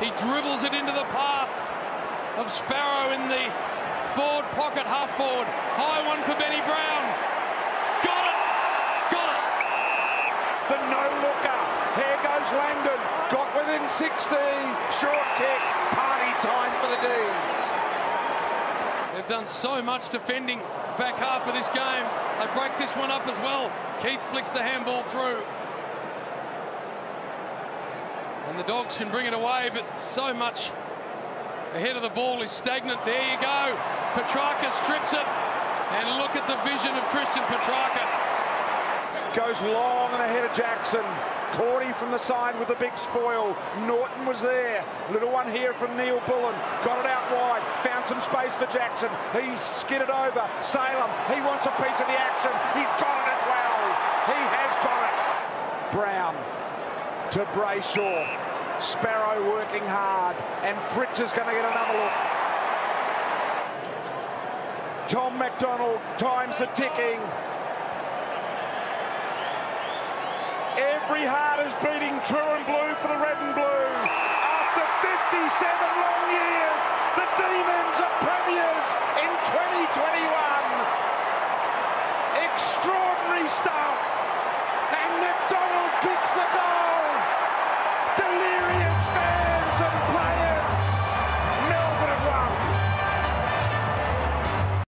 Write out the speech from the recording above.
He dribbles it into the path of Sparrow in the forward pocket, half forward. High one for Benny Brown. Got it! Got it! The no-looker. Here goes Langdon. Got within 60. Short kick. Party time for the D's. They've done so much defending back half of this game. They break this one up as well. Keath flicks the handball through. And the Dogs can bring it away, but so much ahead of the ball is stagnant. There you go. Petracca strips it. And look at the vision of Christian Petracca. Goes long and ahead of Jackson. Cordy from the side with the big spoil. Naughton was there. Little one here from Neal-Bullen. Got it out wide. Found some space for Jackson. He skidded over. Salem, he wants a piece of the action. He's got it as well. He has got it. Brown to Brayshaw. Sparrow working hard, and Fritsch is going to get another look. Tom McDonald times the ticking. Every heart is beating true and blue for the red and blue. After 57 long years, the Demons are premiers in 2021. Extraordinary start.